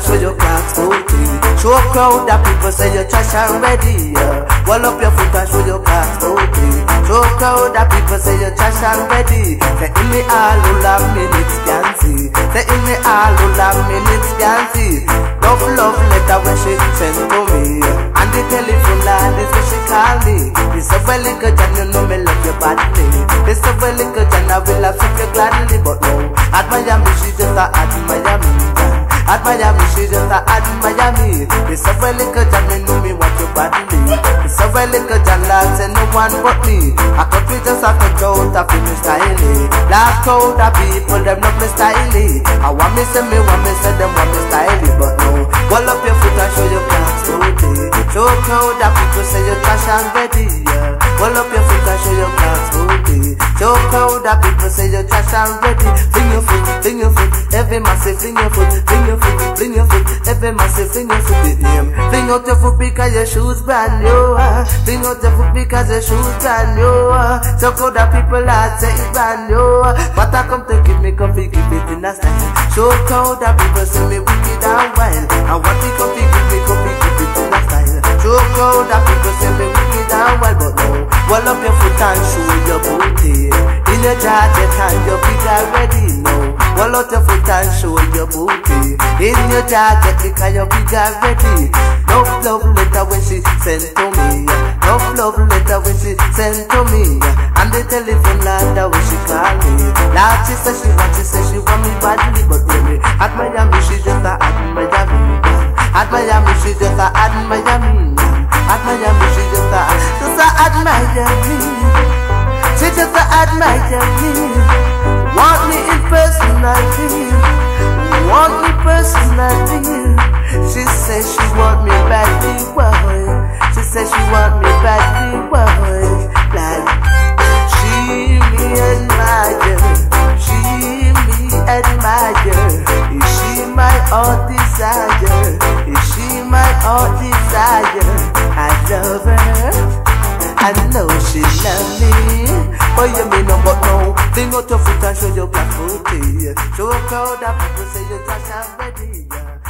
show your Clark's booty. Show crowd that people say you're trash and ready. Yeah. Wall up your foot and show your Clark's booty. Show crowd that people say you're trash and ready. Say in me all who love minutes can see. Say in me all who love minutes can see. Love love letter when she send to me. And the telephone line is when she call me. This a very good and you know me love you badly. This a very good and I will have you gladly, but no. At Miami she just a at Miami. Miami, she just a at Miami. It's a very good and me know me want you badly. It's a very good and last and no one but me. I could be just a cut out of me styling. Last crowd of people, them not me styling. I want me say me, want me say them want me styling, but no. Wall up your foot and show your Clark's booty. Show a crowd of people say you're trash and ready, yeah. Wall up your foot and show your Clark's booty. Show a crowd of people say you're trash and ready. Fling your foot, fling your foot, every massive fling your foot, fling your foot, fling your foot, every massive fling your foot with him. Fling out your foot because your shoes brand new. ah. Fling out your foot because your shoes brand new. ah. So crowd of people are say it's brand new. ah. But I come to give me coffee, give it in a style. A crowd of people say me wicked and wild. What they come to give me coffee, give it in a style. A crowd of people say me wicked and wild, but no. Wall up your foot and show your booty. In your jacket and your feet are ready now. Wall out your foot and show your booty. In your jacket because your feet are ready. No love letter when she sent to me. No love letter when she sent to me. And the telephone line when she call me. Last she said she want, she said she want me badly, but baby at Miami she just a at Miami. At Miami she just a at Miami. At Miami she just a just a at Miami. She just a at Miami. Me she me. Is she my heart desire? Is she my heart desire? I love her. I know she love me. But you may know but no. Fling out your foot and show your black booty. Show a crowd of people say you're trash and